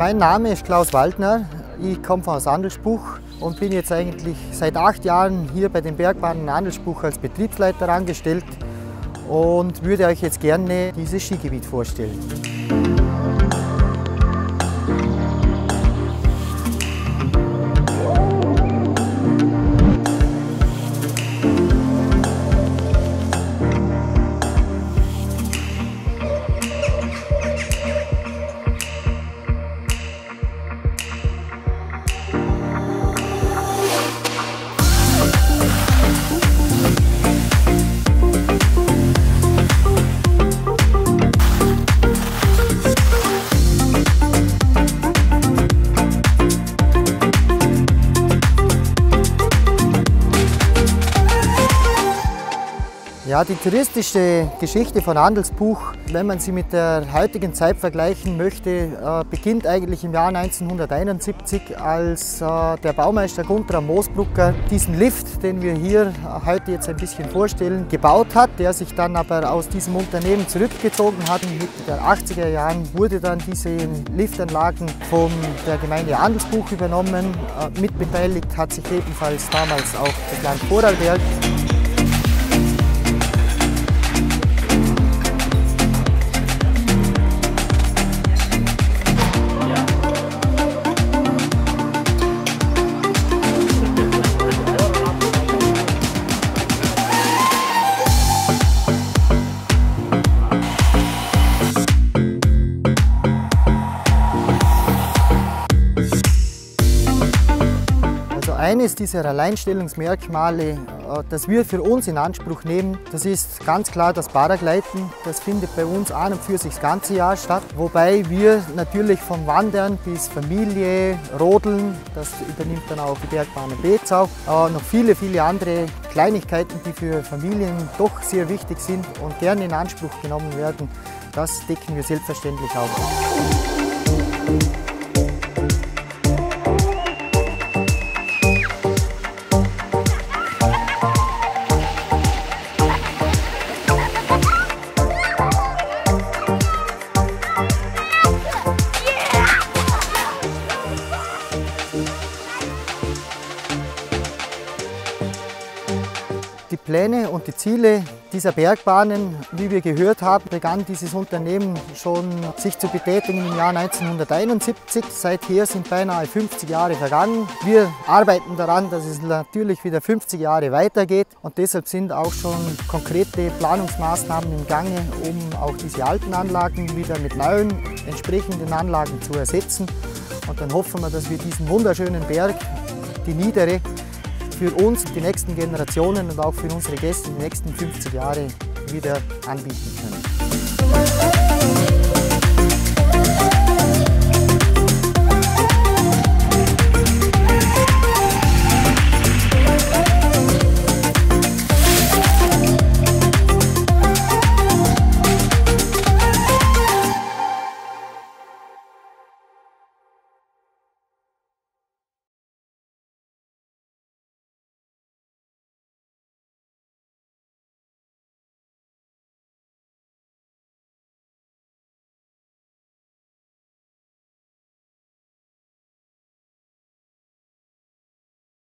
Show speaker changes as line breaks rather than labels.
Mein Name ist Klaus Waldner. Ich komme aus Andelsbuch und bin jetzt eigentlich seit acht Jahren hier bei den Bergbahnen Andelsbuch als Betriebsleiter angestellt und würde euch jetzt gerne dieses Skigebiet vorstellen. Ja, die touristische Geschichte von Handelsbuch, wenn man sie mit der heutigen Zeit vergleichen möchte, äh, beginnt eigentlich im Jahr 1971, als äh, der Baumeister Gunther Moosbrucker diesen Lift, den wir hier äh, heute jetzt ein bisschen vorstellen, gebaut hat, der sich dann aber aus diesem Unternehmen zurückgezogen hat. Mitte der 80er Jahren wurde dann diese Liftanlagen von der Gemeinde Handelsbuch übernommen. Mitbeteiligt hat sich ebenfalls damals auch das Land Vorarlberg. Eines dieser Alleinstellungsmerkmale, äh, das wir für uns in Anspruch nehmen, das ist ganz klar das Paragleiten. Das findet bei uns an und für sich das ganze Jahr statt, wobei wir natürlich vom Wandern bis Familie, Rodeln, das übernimmt dann auch die Bergbahn Bezau, noch viele, viele andere Kleinigkeiten, die für Familien doch sehr wichtig sind und gerne in Anspruch genommen werden, das decken wir selbstverständlich auch. Die Pläne und die Ziele dieser Bergbahnen, wie wir gehört haben, begann dieses Unternehmen schon sich zu betätigen im Jahr 1971. Seither sind beinahe 50 Jahre vergangen. Wir arbeiten daran, dass es natürlich wieder 50 Jahre weitergeht und deshalb sind auch schon konkrete Planungsmaßnahmen im Gange, um auch diese alten Anlagen wieder mit neuen entsprechenden Anlagen zu ersetzen. Und dann hoffen wir, dass wir diesen wunderschönen Berg, die Niedere, für uns, die nächsten Generationen und auch für unsere Gäste die nächsten 50 Jahre wieder anbieten können.